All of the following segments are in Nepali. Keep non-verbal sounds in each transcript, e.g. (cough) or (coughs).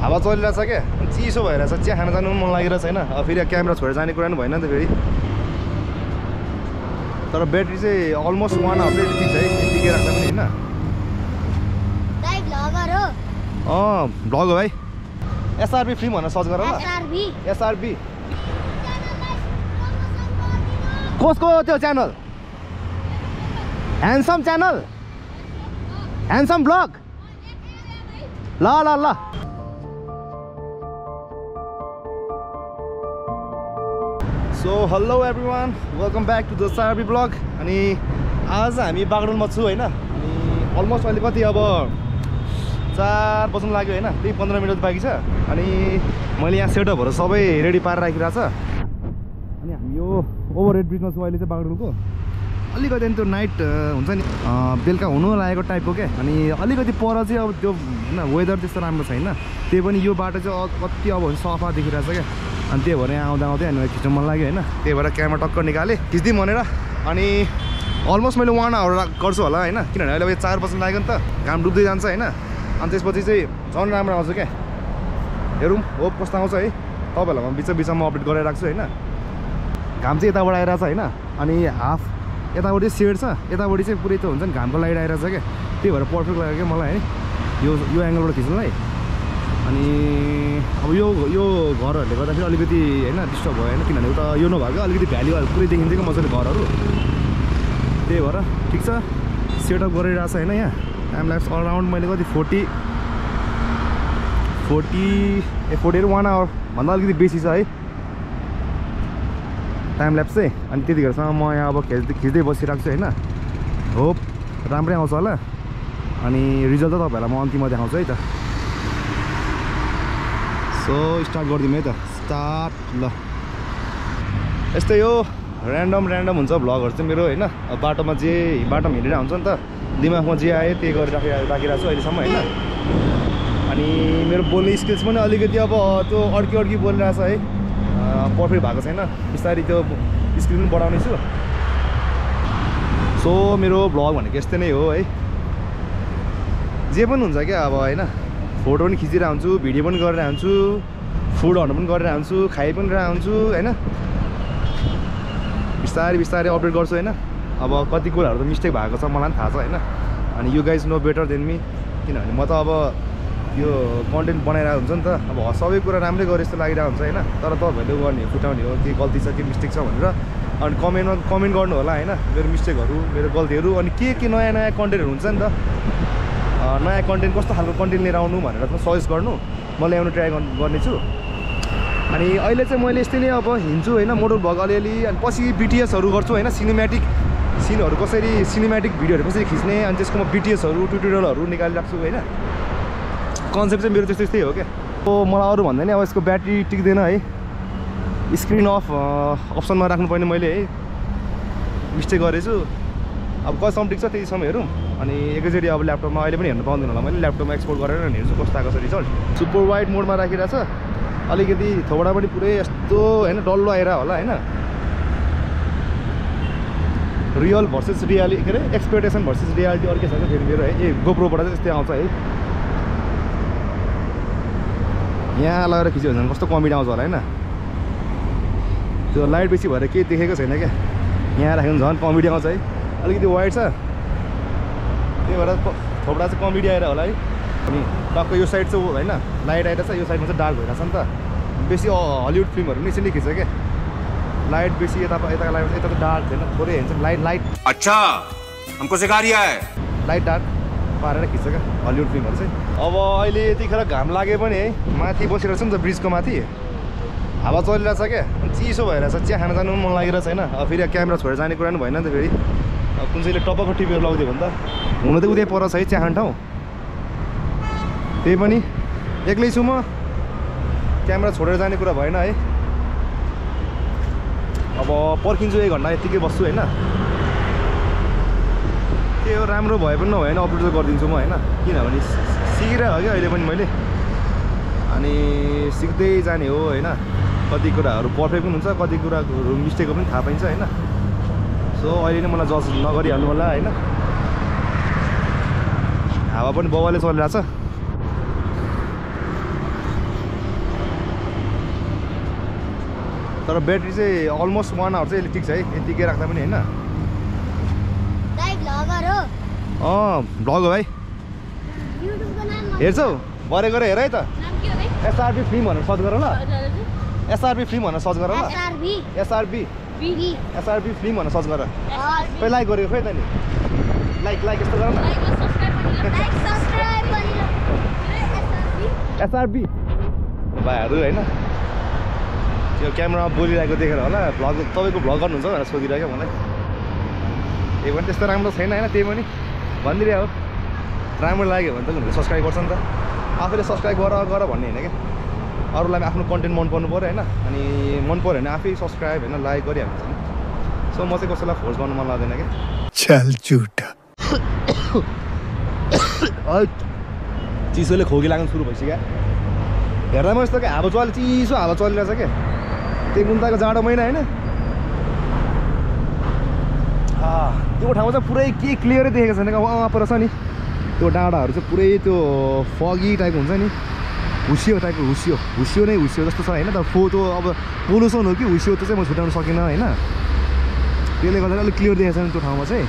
हावा चलिरहेछ क्या चिसो भइरहेछ चिया खान जानु पनि मन लागिरहेछ होइन। अब फेरि क्यामेरा छोडेर जाने कुरा पनि भएन नि त फेरि। तर ब्याट्री चाहिँ अलमोस्ट वान आवर चाहिँ ठिक छ है यतिकै राख्दा पनि होइन। अँ भ्लग हो भाइ। एसआरबी फिल्म भनेर सर्च गर ल। एसआरबी। कसको त्यो channel? Handsome channel? Handsome vlog ल ल ल। So hello everyone welcome back to the सार्बी blog अनि आज हामी बागडोलमा छु होइन अनि अलमोस्ट अहिले कति अब? चार बज्नु लाग्यो होइन त्यही पन्ध्र मिनट बाँकी छ। अनि मैले यहाँ सेटअपहरू सबै रेडी पारेर राखिरहेको छ। अनि हामी यो ओभर हेड ब्रिजमा छु अहिले चाहिँ बागडोलको अलिकति त्यो नाइट हुन्छ नि बेलुका हुनु लागेको टाइपको क्या। अनि अलिकति पर चाहिँ अब त्यो होइन वेदर त्यस्तो राम्रो छैन। त्यही पनि यो बाटो चाहिँ कति अब सफा देखिरहेछ क्या। अनि त्यही भएर यहाँ आउँदा आउँदै अनि खिच्नु मन लाग्यो होइन। त्यही भएर क्यामेरा टक्क निकालेँ खिचिदिउँ भनेर। अनि अलमोस्ट मैले वान आवर गर्छु होला होइन किनभने अहिले अब चार बज्नु लाग्यो नि त घाम डुब्दै जान्छ होइन। अनि त्यसपछि चाहिँ झन् राम्रो आउँछ क्या। हेरौँ होप कस्तो आउँछ है। तपाईँहरूलाई म बिच बिचमा अपडेट गराइरहेको छु होइन। घाम चाहिँ यताबाट आइरहेछ होइन। अनि हाफ यतापट्टि सेड छ यतापट्टि चाहिँ पुरै त हुन्छ नि घामको लाइट आइरहेछ क्या। त्यही भएर पर्फेक्ट लाग्यो क्या मलाई है। यो यो एङ्गलबाट खिच्नुलाई। अनि अब यो यो घरहरूले गर्दाखेरि अलिकति होइन डिस्टर्ब भयो होइन किनभने उता यो नभएको अलिकति भ्याल्यु पुरै देखिन्छ क्या मजाले घरहरू। त्यही भएर ठिक छ सेटअप गरिरहेको छ होइन यहाँ। टाइम ल्याप्स अराउन्ड मैले कति फोर्टी फोर्टी ए फोर्टी वान आवरभन्दा अलिकति बेसी छ है। टाइम ल्याप्स चाहिँ अनि त्यतिखेरसम्म म यहाँ अब खिच्दै खिच्दै बसिरहेको छु होइन। होप राम्रै आउँछ होला। अनि रिजल्ट त तपाईँहरूलाई म अन्तिममा देखाउँछु है त। सो स्टार्ट गरिदिउँ है त स्टार्ट ल यस्तै हो। ऱ्यान्डम ऱ्यान्डम हुन्छ भ्लगहरू चाहिँ मेरो होइन? बाटोमा जे बाटोमा हिँडेर हुन्छ नि त। दिमागमा जे आयो त्यही गरेर राखि राखिरहेको छु अहिलेसम्म होइन? अनि मेरो बोल्ने स्किल्स पनि अलिकति अब त्यो अड्की अड्की बोलिरहेको छ है पर्फेक्ट भएको छैन। बिस्तारै त्यो स्क्रिन पनि बढाउने छु। सो मेरो भ्लग भनेको यस्तै नै हो है? जे पनि हुन्छ क्या अब होइन? फोटो पनि खिचिरहेको हुन्छु भिडियो पनि गरिरहेको हुन्छु फुडहरू पनि गरिरहेको हुन्छु खाइ पनि रहेको हुन्छु होइन? बिस्तारै बिस्तारै अपडेट गर्छु होइन? अब कति कुराहरू त मिस्टेक भएको छ मलाई पनि थाहा छ होइन? अनि you guys know better than me किनभने म त अब यो कन्टेन्ट बनाइरहेको हुन्छ नि त। अब सबै कुरा राम्रै गरे जस्तो लागिरहेको हुन्छ होइन? तर तपाईँहरूले गर्ने हो फुटाउने हो के गल्ती छ के मिस्टेक छ भनेर। अनि कमेन्टमा कमेन्ट गर्नु होला होइन? मेरो मिस्टेकहरू मेरो गल्तीहरू अनि के के नयाँ नयाँ कन्टेन्टहरू हुन्छ नि त। नयाँ कन्टेन्ट कस्तो खालको कन्टेन्ट लिएर आउनु भनेर सजेस्ट गर्नु। म ल्याउनु ट्राई गर्नेछु। अनि अहिले चाहिँ मैले यस्तै नै अब हिँड्छु होइन मोडल भग अलिअलि अनि पछि बिटिएसहरू गर्छु होइन सिनेमेटिक सिनहरू कसरी सिनेमेटिक भिडियोहरू कसरी खिच्ने अनि त्यसको म बिटिएसहरू ट्युटोरियलहरू निकालिरहेको छु होइन। कन्सेप्ट चाहिँ मेरो त्यस्तै त्यस्तै हो क्या। हो मलाई अरू भन्दा नि अब यसको ब्याट्री टिक्दैन है। स्क्रिन अफ अप्सनमा राख्नुपर्ने मैले है। मिस्टेक गरेछु। अब कतिसम्म टिक्छ त्यतिसम्म हेरौँ अनि एकैचोटि अब ल्यापटपमा अहिले पनि हेर्नु पाउँदैन होला। मैले ल्यापटपमा एक्सपोर्ट गरेर हेर्छु कस्तो आएको छ रिजल्ट सुपर वाइड मोडमा राखिरहेछ। अलिकति थोबाट पनि पुरै यस्तो होइन डल्लो आएर होला होइन। रियल भर्सेस रियालिटी के अरे? एक्सपेक्टेसन भर्सेस रियालिटी अर्कै छ क्या फेरि मेरो है? ए गोप्रोबाट चाहिँ त्यस्तै आउँछ है? यहाँ लगाएर खिच्यो भने कस्तो कमेडी आउँछ होला होइन? त्यो लाइट बेसी भएर केही देखेको छैन क्या। यहाँ राख्यो भने झन् कमेडी आउँछ है? अलिकति वाइड छ। त्यही भएर थोपडा चाहिँ कमेडी आएर होला है। अनि टक्क यो साइड चाहिँ होइन लाइट आइरहेछ यो साइडमा चाहिँ डार्क भइरहेछ नि त। बेसी हलिउड फिल्महरू पनि यसरी खिच्छ क्या। लाइट बेसी यता यता लाइट यता त डार्क छैन। थोरै हेर्छ लाइट लाइट। अच्छा हमको सिखा रिया है लाइट डार्क पारेर खिच्छ क्या हलिउड फिल्महरू चाहिँ। अब अहिले यतिखेर घाम लागे पनि है माथि बसिरहेको छ नि त ब्रिजको माथि। हावा चलिरहेछ क्या चिसो भइरहेछ। चिया खान जानु पनि मन लागिरहेको छैन अब फेरि क्यामेरा छोडेर जाने कुरा पनि भएन नि त फेरि। अब कुन चाहिँले टपक्क टिपेर लगाउँथ्यो भने त। हुनु त उतै पर छ है चिया खाने ठाउँ त्यही पनि एक्लै छु म। क्यामेरा छोडेर जाने कुरा भएन है। अब पर्खिन्छु एक घन्टा यत्तिकै बस्छु होइन। त्यो राम्रो भए पनि नभए पनि अपलोड चाहिँ गरिदिन्छु म होइन। किनभने सिकिरहेको हो क्या अहिले पनि मैले। अनि सिक्दै जाने हो होइन। कति कुराहरू पर्फेक्ट पनि हुन्छ कति कुराहरू मिस्टेकहरू पनि थाहा पाइन्छ होइन। सो अहिले नै मलाई जज नगरिहाल्नु होला होइन। हावा पनि बवाले चलिरहेछ तर ब्याट्री चाहिँ अलमोस्ट वान आवर चाहिँ ठिक छ है यतिकै राख्दा पनि होइन। अँ भ्लग हो भाइ। हेर्छौ भरे गएर हेर है त। एसआरबी फिल्म भनेर सर्च गर ल। एसआरबी फिल्म भनेर सर्च गर ल। एसआरबी एसआरबी फिल्म भनेर सर्च गर। खै लाइक गरेको खै त नि। लाइक लाइक यस्तो गर न। एसआरबी एसआरबी भाइहरू होइन त्यो क्यामेरामा बोलिरहेको देखेर होला भ्लग तपाईँको भ्लग गर्नुहुन्छ भनेर सोधिरहेको मलाई। ए पनि त्यस्तो राम्रो छैन होइन त्यही पनि। भनिदिइरह हो राम्रो लाग्यो भने त उनीहरूले सब्सक्राइब गर्छ नि त। आफूले सब्सक्राइब गर गर भन्ने होइन क्या अरूलाई पनि आफ्नो कन्टेन्ट मन पर्नु पऱ्यो होइन अनि मन पऱ्यो भने आफै सब्सक्राइब होइन लाइक गरिहाल्छ नि सो म चाहिँ कसैलाई फोर्स गर्नु मन लाग्दैन क्या। (coughs) (coughs) चिसोले खोकी लाग्नु सुरु भइसक्यो। हेर्दा म यस्तो क्या हावा चलि चिसो हावा चलिरहेछ क्या त्यही मुन्ताको जाडो महिना होइन? त्यो ठाउँमा चाहिँ पुरै के क्लियरै देखेको छैन क्या? वहाँ पर छ नि। त्यो डाँडाहरू चाहिँ पुरै त्यो फगी टाइपको हुन्छ नि। हुसियो टाइपको हुसियो। हुसियो नै हुसियो जस्तो छ होइन तर फो त्यो अब पोल्युसन हो कि हुसियो त्यो चाहिँ म छुट्याउन सकिनँ होइन। त्यसले गर्दा अलिक क्लियर देखेको छैन त्यो ठाउँमा चाहिँ।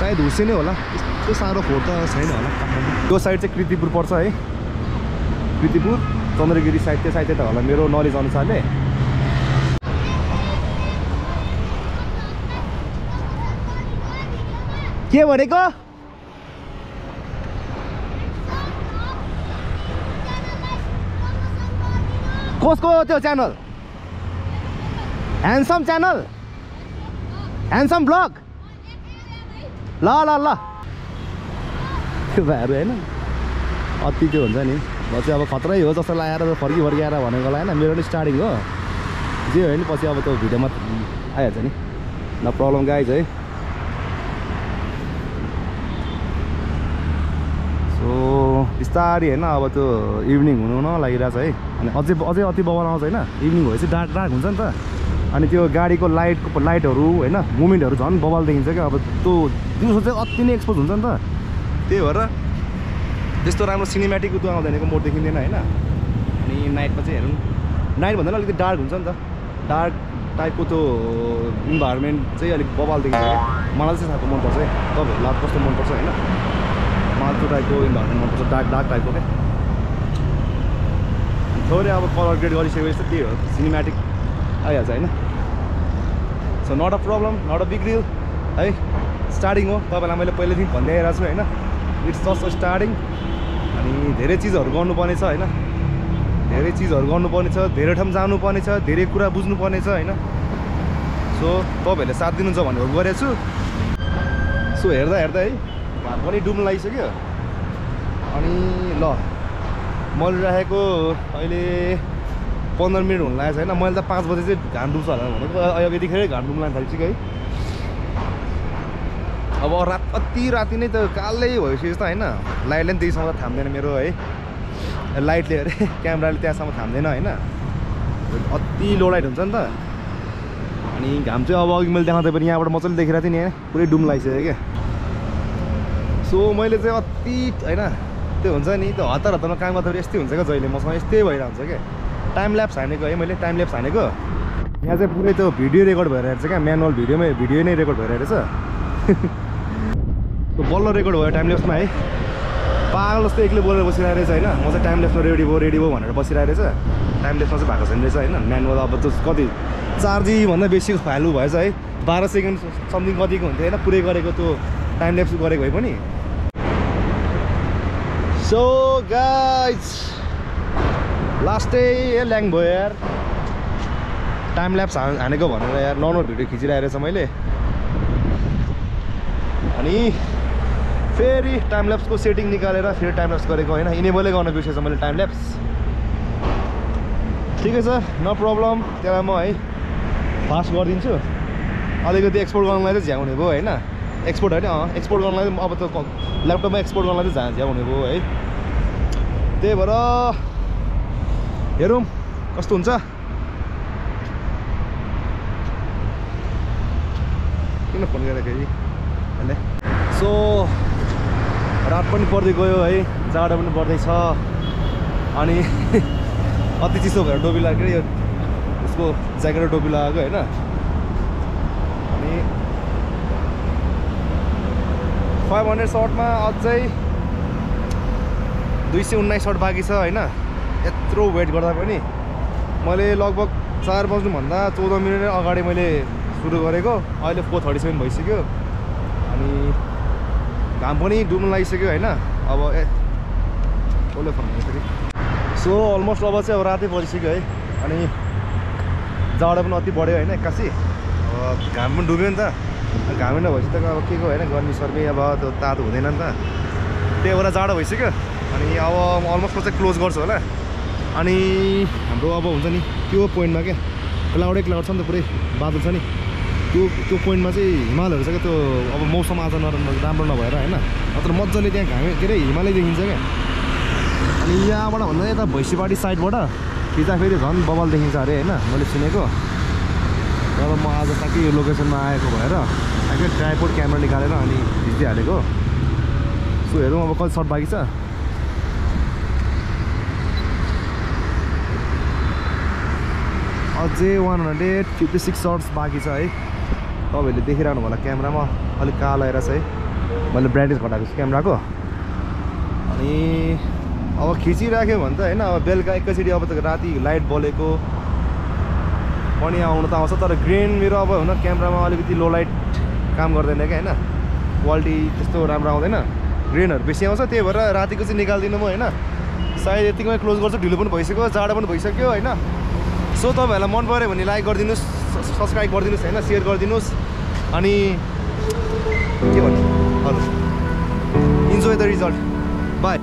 सायद हुसे नै होला। त्यस्तो साह्रो फोहोर त छैन होला। काठमाडौँ त्यो साइड चाहिँ कृतिपुर पर्छ है। कृतिपुर चन्द्रगिरी साइड त्यो साइड चाहिँ त होला। मेरो नलेज अनुसारले। के भनेको? कसको त्यो channel? Handsome channel? Handsome vlog ल ल ल। त्यो भाइहरू होइन अति त्यो हुन्छ नि। चाहिँ अब खत्रै हो जस्तो लगाएर फर्की फर्की आएर भनेको होइन? मेरो नि स्टार्टिङ हो। जे हो पछि अब त्यो भिडियोमा आइहाल्छ नि। न प्रब्लम गाइज है? सो बिस्तारै होइन अब त्यो इभिनिङ हुनु न लागिरहेछ है। अनि अझै अझै अति बवाल आउँछ होइन? इभिनिङ भएपछि डार्क डार्क हुन्छ नि त। अनि त्यो गाडीको लाइटको लाइटहरू होइन मुभमेन्टहरू झन् बवाल देखिन्छ क्या। अब त्यो दिउँसो चाहिँ अति नै एक्सपोज हुन्छ नि त। त्यही भएर त्यस्तो राम्रो सिनेमेटिक त्यो आउँदैन मोड देखिँदैन होइन? अनि नाइटमा चाहिँ हेरौँ। नाइट भन्दा पनि अलिकति डार्क हुन्छ नि त। डार्क टाइपको त्यो इन्भाइरोमेन्ट चाहिँ अलिक बवाल देखिन्छ मलाई चाहिँ साह्रो मनपर्छ है। तपाईँहरूलाई कस्तो मनपर्छ होइन? मलाई त्यो टाइपको इन्भाइरोमेन्ट मनपर्छ डार्क डार्क टाइपको क्या। थोरै अब कलर ग्रेड गरिसकेपछि त्यही हो सिनेमेटिक आइहाल्छ होइन? So not a problem not a big deal है स्टार्टिङ हो तपाईँलाई मैले पहिल्यैदेखि भन्दै आइरहेको छु होइन? इट्स जस्ट स्टार्टिङ अनि धेरै चिजहरू गर्नुपर्ने छ होइन? धेरै चिजहरू गर्नुपर्ने छ धेरै ठाउँ जानुपर्ने छ धेरै कुरा बुझ्नुपर्ने छ होइन? सो तपाईँहरूले साथ दिनुहुन्छ भनेर गरेको छु। सो हेर्दा हेर्दा है भात पनि डुब्नु लागिसक्यो। अनि ल मैले राखेको अहिले पन्ध्र मिनट हुनु लागेको छैन। मैले त पाँच बजे चाहिँ घाम डुब्छ होला भनेको। यतिखेरै घाम डुब्नु लाग्नु थालिसक्यो है अब रात अति राति नै त कालै भइसकेको त होइन। लाइटले पनि त्यहीसम्म त थाम्दैन मेरो है। लाइटले अरे (laughs) क्यामेराले त्यहाँसम्म थाम्दैन होइन। अति लो लाइट हुन्छ नि त। अनि घाम चाहिँ अब अघि मैले देखाउँदा पनि यहाँबाट मजाले देखिरहेको थिएँ नि यहाँ पुरै डुम लागिसक्यो क्या। सो मैले चाहिँ अति होइन। त्यो हुन्छ नि त्यो हतार हतारमा काम गर्दाखेरि यस्तै हुन्छ क्या जहिले मसँग। यस्तै भइरहेको हुन्छ क्या। टाइम ल्याप्स हानेको है मैले टाइम ल्याप्स हानेको। यहाँ चाहिँ पुरै त्यो भिडियो रेकर्ड भइरहेको छ क्या म्यानुअल भिडियोमै भिडियो नै रेकर्ड भइरहेको छ (laughs) त्यो बल्ल रेकर्ड भयो टाइम ल्याप्समा है। पागल जस्तो एक्लै बोलेर बसिरहेको रहेछ होइन। म चाहिँ टाइम ल्याप्समा रेडी भयो रेडी भयो भनेर बसिरहेको रहेछ। टाइम ल्याप्समा चाहिँ भएको छैन रहेछ होइन। म्यानुअल अब त्यो कति चार जीभन्दा बेसीको भ्यालु भएछ है। बाह्र सेकेन्ड समथिङ कतिको हुन्थ्यो होइन। पुरै गरेको त्यो टाइम ल्याप्स गरेको भए पनि। सो गाइज लास्टै ल्याङ भयो यार टाइम ल्याप्स हा हानेको भनेर यार नर्मल भिडियो खिचिरहेको रहेछ मैले। अनि फेरि टाइम ल्याप्सको सेटिङ निकालेर फेरि टाइम ल्याप्स गरेको होइन इनेबलै गर्न बिर्सेछ मैले टाइम ल्याप्स। ठिकै छ नो प्रब्लम त्यसलाई म है फास्ट गरिदिन्छु। अलिकति एक्सपोर्ट गर्नलाई चाहिँ झ्याउने भयो होइन। एक्सपोर्ट होइन अँ एक्सपोर्ट गर्नलाई अब त ल्यापटपमा एक्सपोर्ट गर्नलाई चाहिँ झ्या झ्याउने भयो है। त्यही भएर हेरौँ कस्तो हुन्छ किन फोन फेरि अहिले सो रात पनि पर्दै गयो है जाडो पनि बढ्दैछ अनि अति चिसो भएर डोबी लाग्यो यो उसको ज्याकेट टोपी लगाएको होइन अनि फाइभ हन्ड्रेड सर्टमा अझै दुई सय उन्नाइस सर्ट बाँकी छ होइन यत्रो वेट गर्दा पनि मैले लगभग चार बज्नुभन्दा चौध मिनट अगाडि मैले सुरु गरेको। अहिले फोर थर्टी सेभेन भइसक्यो। अनि घाम पनि डुब्नु लागिसक्यो होइन। अब ए कसले फेरि? सो अलमोस्ट अब चाहिँ अब रातै परिसक्यो है। अनि जाडो पनि अति बढ्यो होइन एक्कासी। अब घाम पनि डुब्यो नि त। घामै नभएपछि त अब के को होइन गर्मी सर्मी अब त्यो तातो हुँदैन नि त। त्यही भएर जाडो भइसक्यो। अनि अब म अलमोस्ट चाहिँ क्लोज गर्छु होला। अनि हाम्रो अब हुन्छ नि त्यो पोइन्टमा क्या क्लाउडै क्लाउड छ नि त पुरै बादल छ नि। त्यो त्यो पोइन्टमा चाहिँ हिमालहरू छ क्या त्यो अब मौसम आज नराम्रो राम्रो नभएर होइन। नत्र मजाले त्यहाँ घामे के अरे हिमालय देखिन्छ क्या। अनि यहाँबाट भन्दा यता भैँसीपाटी साइडबाट खिच्दा फेरि झन् बबल देखिन्छ अरे होइन मैले सुनेको। तर म आज ताकि यो लोकेसनमा आएको भएर ट्राइपोर्ट क्यामेरा निकालेर अनि खिचिदिइहालेको सो हेरौँ अब कति सर्ट बाँकी छ। अझै one hundred fifty six shots बाँकी छ है। तपाईँहरूले देखिरहनु होला क्यामेरामा अलिक कालो आएर है। मैले ब्राइटनेस घटाएको छु क्यामेराको। अनि अब खिचिराख्यो भने त होइन अब बेलुका एकैचोटि अब त राति लाइट बलेको पनि आउनु त आउँछ तर ग्रेन मेरो अब हुन क्यामेरामा अलिकति लो लाइट काम गर्दैन क्या होइन। क्वालिटी त्यस्तो राम्रो आउँदैन। ग्रेनहरू बेसी आउँछ त्यही भएर रातिको चाहिँ निकालिदिनु म होइन। सायद यतिकै क्लोज गर्छु ढिलो पनि भइसक्यो जाडो पनि भइसक्यो होइन। सो तपाईँहरूलाई मन पऱ्यो भने लाइक गरिदिनुहोस् सब्सक्राइब गरिदिनुहोस् होइन सेयर गरिदिनुहोस्। अनि के भन्नु? Hello. Enjoy the result bye